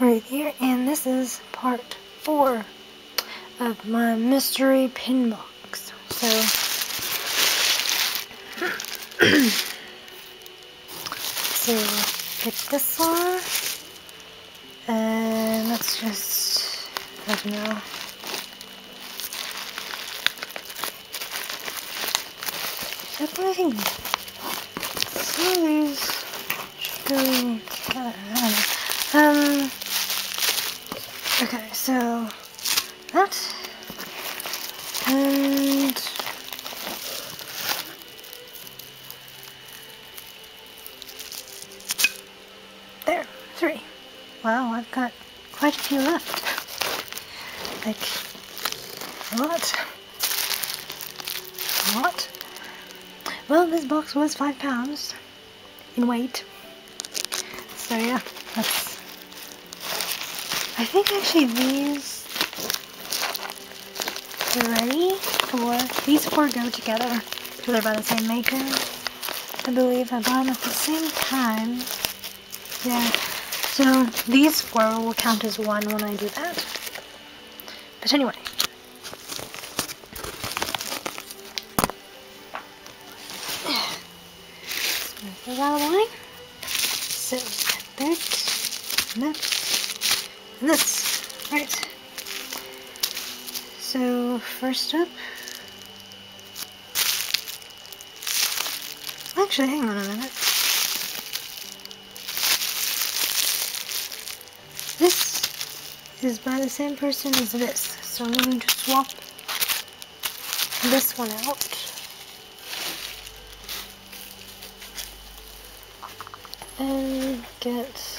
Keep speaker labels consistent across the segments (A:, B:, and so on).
A: right here, and this is part four of my mystery pin box. So, so pick this one, and let's just, I don't know. Definitely these um, okay, so that, and there, three. Wow, I've got quite a few left. Like, a lot. A lot. Well, this box was five pounds in weight. So yeah, that's. I think actually these three, four, these four go together. So they're by the same maker. I believe I bought them at the same time. Yeah. So these four will count as one when I do that. But anyway. Move those out of the way. So that, that, first up. Actually, hang on a minute. This is by the same person as this, so I'm going to swap this one out. And get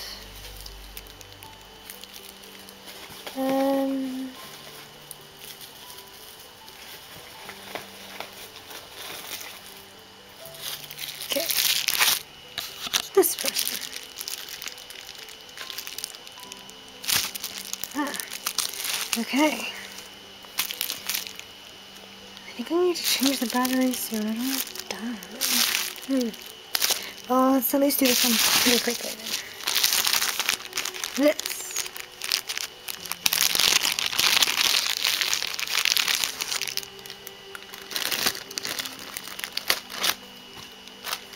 A: okay. I think I need to change the battery soon. I don't have time. Hmm. Well, let's at least do this one pretty quickly then. This.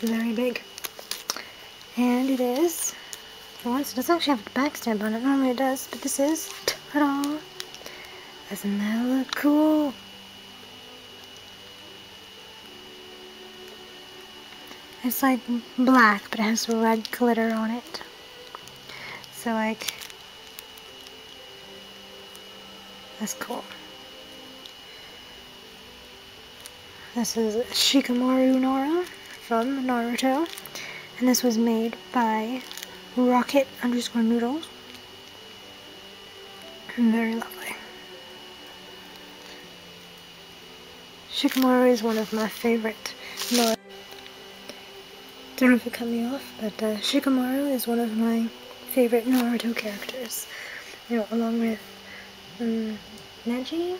A: Very big. And it is, for once, it doesn't actually have a back stamp on it. Normally it does, but this is, ta-da! Doesn't that look cool? It's like black, but it has red glitter on it. So like, that's cool. This is Shikamaru Nara from Naruto. And this was made by Rocket underscore Noodles. Very lovely. Shikamaru is one of my favorite. Don't know if it cut me off, but uh, Shikamaru is one of my favorite Naruto characters. You know, along with um, Neji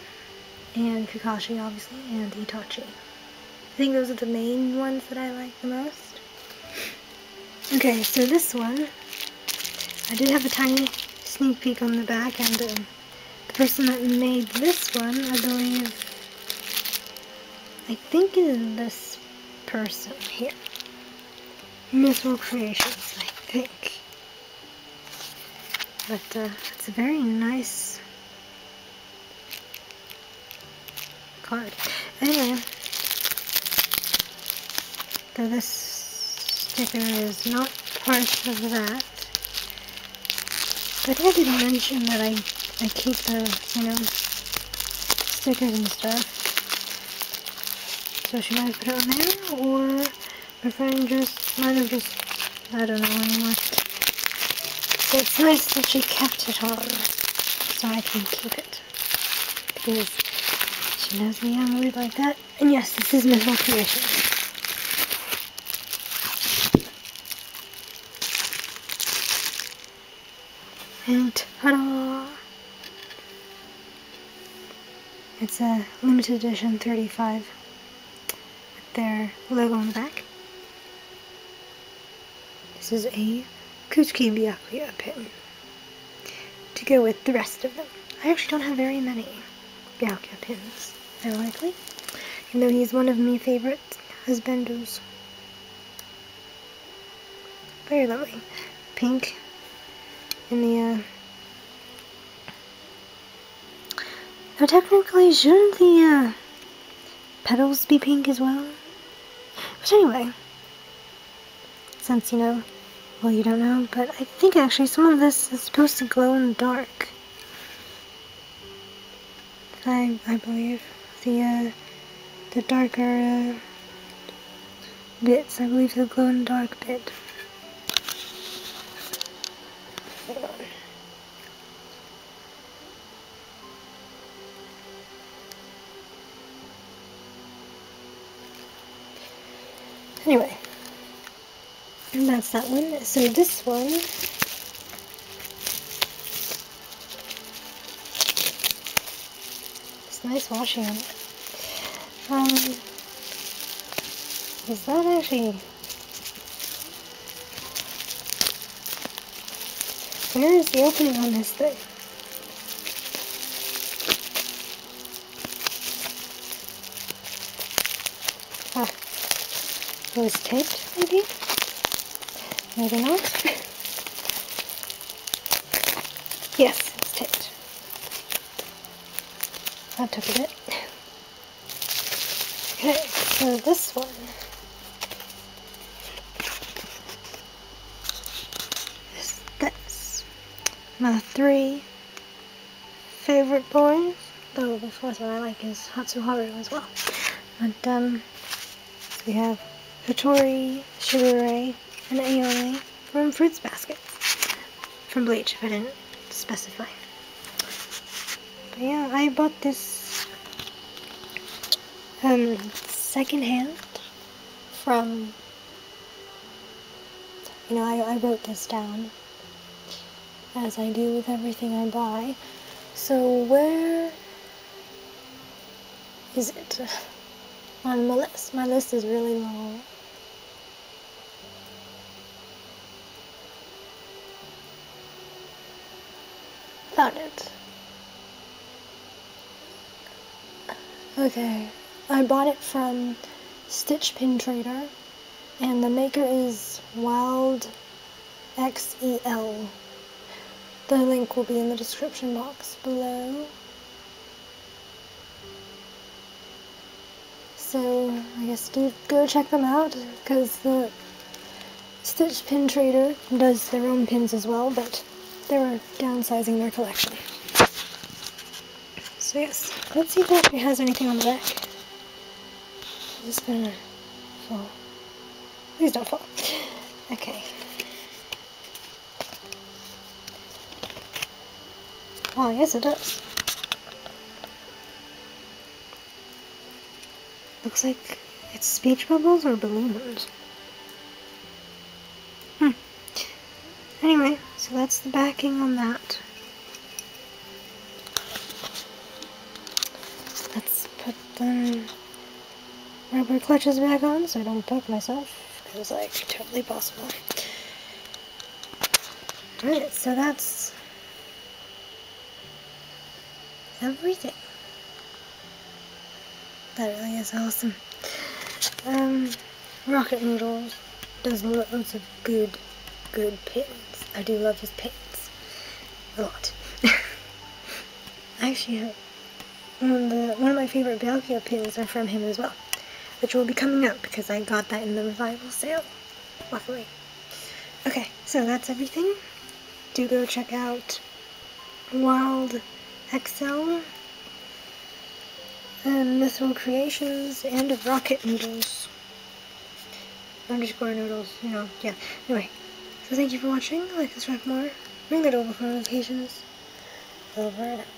A: and Kakashi, obviously, and Itachi. I think those are the main ones that I like the most. Okay, so this one, I did have a tiny sneak peek on the back, and um, the person that made this one, I believe, I think is this person here. Mithril Creations, I think. But uh, it's a very nice card. Anyway, so this sticker is not part of that. But I did mention that I, I keep the, you know, stickers and stuff. So she might put it on there, or my friend just might have just, I don't know anymore. So it's nice that she kept it on, so I can keep it. Because she knows me, I'm weird like that. And yes, this is Mithril Creations. And ta-da! It's a limited edition 35 with their logo on the back. This is a Kuchiki Byakuya pin. To go with the rest of them. I actually don't have very many Byakuya pins, ironically. Even though he's one of my favorite husbandos. Very lovely. Pink in the, uh... Now technically, shouldn't the, uh, petals be pink as well? But anyway, since, you know, well, you don't know, but I think actually some of this is supposed to glow in the dark. I, I believe. The, uh, the darker, uh, bits, I believe the glow in the dark bit. Anyway, and that's that one. So this one it's nice washing on it. Um, is that actually where is the opening on this thing? Was taped, maybe? Maybe not. yes, it's taped. That took a bit. Okay, so this one. Is this. My three favorite boys. Though the fourth one I like is Hatsuharu as well. But, um, we have Hatori, Sugar Ray, and Ayame from Fruits Basket. From Bleach, if I didn't specify. But yeah, I bought this um, secondhand from, you know, I, I wrote this down as I do with everything I buy. So where is it on my list? My list is really long. Found it. Okay, I bought it from Stitch Pin Trader, and the maker is Wild XEL. The link will be in the description box below. So I guess do go check them out because the Stitch Pin Trader does their own pins as well, but they were downsizing their collection. So yes, let's see if it has anything on the back. It's gonna fall. Please don't fall. Okay. Oh, yes it does. Looks like it's speech bubbles or balloons. Hmm. Anyway, so that's the backing on that. Let's put the rubber clutches back on so I don't poke myself. Because, like, totally possible. Alright, so that's everything. That really is awesome. Um, Rocket Noodles does loads of good, good pins. I do love his paints. A lot. Actually, uh, one of, the, one of my favorite Byakuya pins are from him as well. Which will be coming up because I got that in the revival sale. Luckily. Okay, so that's everything. Do go check out Wild XL and Mithril Creations and Rocket Noodles. Underscore noodles, you know, yeah. Anyway, so thank you for watching. Like, subscribe more. Ring the doorbell for notifications. Over and out.